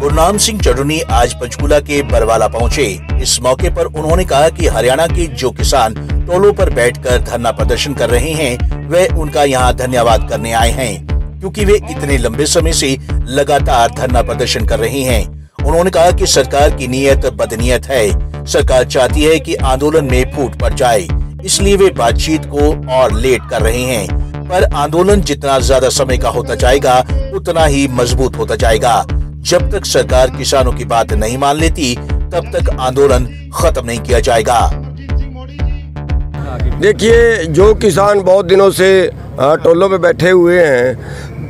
गुरनाम सिंह चडुनी आज पंचकूला के बरवाला पहुँचे। इस मौके पर उन्होंने कहा कि हरियाणा के जो किसान टोलों पर बैठकर धरना प्रदर्शन कर रहे हैं, वे उनका यहाँ धन्यवाद करने आए हैं, क्योंकि वे इतने लंबे समय से लगातार धरना प्रदर्शन कर रहे हैं। उन्होंने कहा कि सरकार की नीयत बदनीयत है। सरकार चाहती है कि आंदोलन में फूट पड़ जाए, इसलिए वे बातचीत को और लेट कर रहे हैं। पर आंदोलन जितना ज़्यादा समय का होता जाएगा, उतना ही मज़बूत होता जाएगा। जब तक सरकार किसानों की बात नहीं मान लेती, तब तक आंदोलन खत्म नहीं किया जाएगा। देखिए, जो किसान बहुत दिनों से टोलों में बैठे हुए हैं,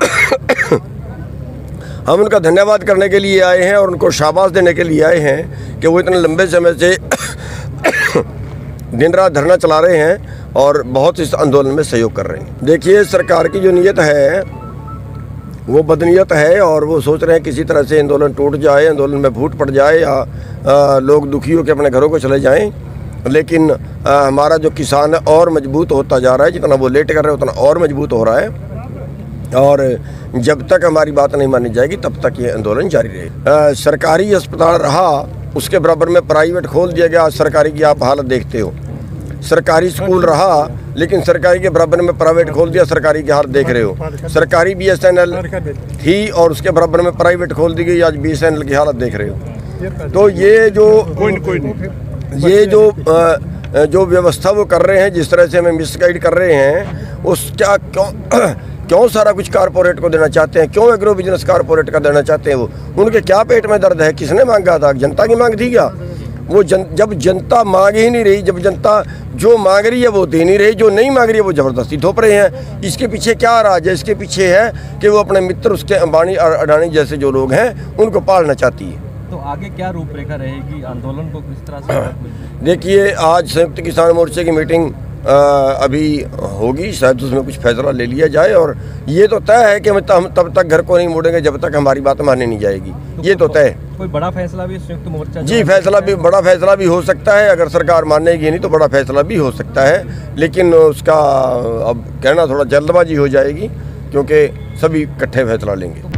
हम उनका धन्यवाद करने के लिए आए हैं और उनको शाबाश देने के लिए आए हैं कि वो इतने लंबे समय से दिन रात धरना चला रहे हैं और बहुत इस आंदोलन में सहयोग कर रहे हैं। देखिए, सरकार की जो नीयत है वो बदनीयत है और वो सोच रहे हैं किसी तरह से आंदोलन टूट जाए आंदोलन में फूट पड़ जाए या लोग दुखी होकर अपने घरों को चले जाएँ। लेकिन आ, हमारा जो किसान है और मज़बूत होता जा रहा है जितना वो लेट कर रहे हैं उतना और मज़बूत हो रहा है। और जब तक हमारी बात नहीं मानी जाएगी तब तक ये आंदोलन जारी रहेगा सरकारी अस्पताल रहा उसके बराबर में प्राइवेट खोल दिया गया। सरकारी की आप हालत देखते हो। सरकारी स्कूल रहा लेकिन सरकारी के बराबर में प्राइवेट खोल दिया सरकारी की हालत देख रहे हो। सरकारी बी एस एन एल थी और उसके बराबर में प्राइवेट खोल दी गई आज बी एस एन एल की हालत देख रहे हो। तो ये जो कोई कोई ये जो जो व्यवस्था वो कर रहे हैं जिस तरह से हमें मिसगाइड कर रहे हैं उस क्या क्यों क्यों सारा कुछ कारपोरेट को देना चाहते हैं? क्यों एग्रो बिज़नेस कारपोरेट का देना चाहते हैं वो? उनके क्या पेट में दर्द है? किसने मांगा था? जनता की मांग थी क्या? वो जन जब जनता मांग ही नहीं रही जब जनता जो मांग रही है वो दे नहीं रही जो नहीं मांग रही है वो ज़बरदस्ती थोप रहे हैं। इसके पीछे क्या राज है? इसके पीछे है कि वो अपने मित्र उसके अंबानी और अडानी जैसे जो लोग हैं उनको पालना चाहती है। तो आगे क्या रूपरेखा रहेगी? आंदोलन को किस तरह से देखिए आज संयुक्त किसान मोर्चे की मीटिंग आ, अभी होगी शायद उसमें कुछ फैसला ले लिया जाए और ये तो तय है कि हम तब तक घर को नहीं मोड़ेंगे जब तक हमारी बात मानी नहीं जाएगी। ये तो तय। कोई बड़ा फैसला भी संयुक्त मोर्चा जी फैसला भी बड़ा फैसला भी हो सकता है अगर सरकार मानेगी नहीं तो बड़ा फैसला भी हो सकता है लेकिन उसका अब कहना थोड़ा जल्दबाजी हो जाएगी क्योंकि सभी इकट्ठे फैसला लेंगे।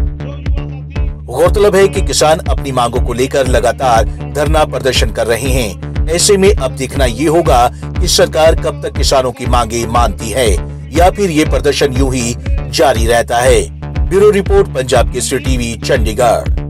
गौरतलब है कि किसान अपनी मांगों को लेकर लगातार धरना प्रदर्शन कर रहे हैं। ऐसे में अब देखना ये होगा कि सरकार कब तक किसानों की मांगे मानती है या फिर ये प्रदर्शन यूँ ही जारी रहता है। ब्यूरो रिपोर्ट पंजाब के केसरी टीवी चंडीगढ़।